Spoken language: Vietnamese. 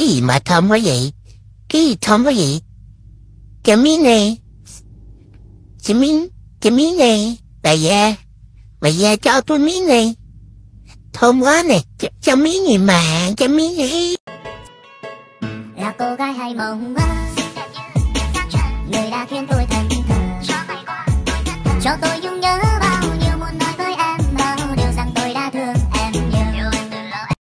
Cái gì mà thơm quá vậy? Cái gì thơm quá vậy? Cái miếng nè. Cái miếng, cái miếng nè. Bà già, bà già cho tôi miếng nè. Thơm quá nè, cho, cho miếng nè mà, cho miếng nè. là cô gái hay mộng mơ người đã khiến tôi thần thờ cho tôi